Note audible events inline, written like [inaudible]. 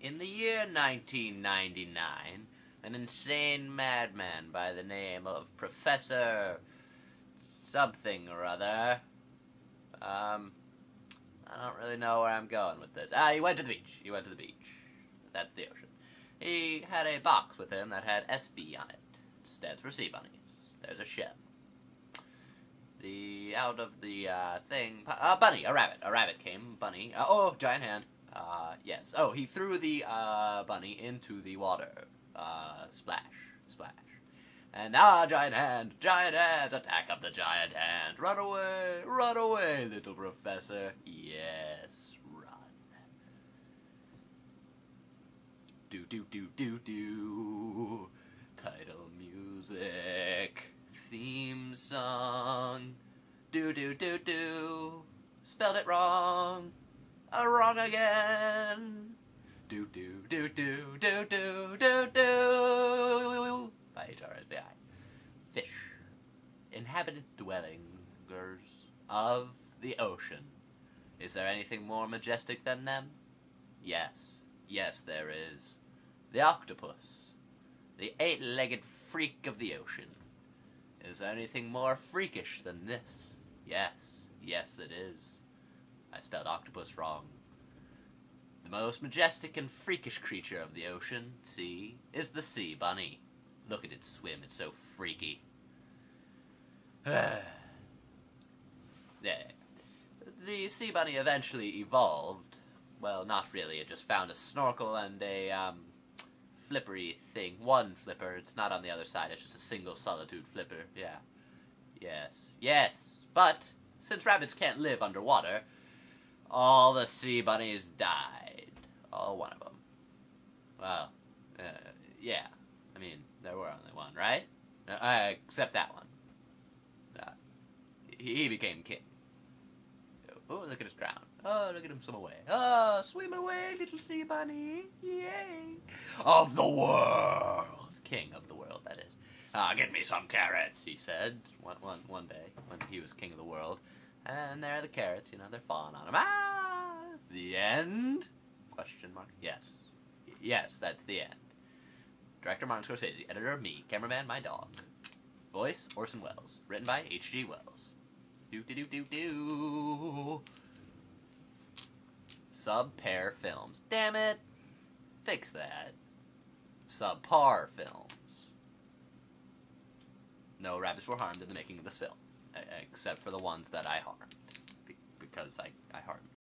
In the year 1999, an insane madman by the name of Professor something or other. Um, I don't really know where I'm going with this. Ah, he went to the beach. He went to the beach. That's the ocean. He had a box with him that had SB on it. It stands for sea bunnies. There's a shell. The out of the uh, thing, uh, bunny, a rabbit, a rabbit came. Bunny. Uh, oh, giant hand. Uh, yes. Oh, he threw the uh, bunny into the water. Uh, splash, splash. And now, ah, giant hand, giant hand, attack of the giant hand. Run away, run away, little professor. Yes, run. Do do do do do. Title music, theme song. Do do do do. Spelled it wrong. Wrong again. Do do do do do do do do. By HRSVI. Fish. Inhabited dwellingers of the ocean. Is there anything more majestic than them? Yes. Yes, there is. The octopus. The eight-legged freak of the ocean. Is there anything more freakish than this? Yes. Yes, it is. I spelled octopus wrong. The most majestic and freakish creature of the ocean, sea, is the sea bunny. Look at it swim, it's so freaky. [sighs] yeah. The sea bunny eventually evolved. Well, not really, it just found a snorkel and a, um, flippery thing. One flipper, it's not on the other side, it's just a single solitude flipper, yeah. Yes. Yes. But, since rabbits can't live underwater, all the sea bunnies died. All one of them. Well, uh, yeah. I mean, there were only one, right? Uh, except that one. Uh, he, became king. Oh, look at his crown. Oh, look at him swim away. Oh, swim away, little sea bunny. Yay. Of the world. King of the world, that is. Ah, get me some carrots, he said one, one, one day when he was king of the world. And there are the carrots, you know, they're falling on him. Ah! The end? Question mark. Yes. Yes, that's the end. Director Martin Scorsese. Editor me. Cameraman my dog. Voice Orson Welles. Written by H.G. Wells. Do do do do do. Sub pair films. Damn it! Fix that. Subpar films. No rabbits were harmed in the making of this film, except for the ones that I harmed, because I, I harmed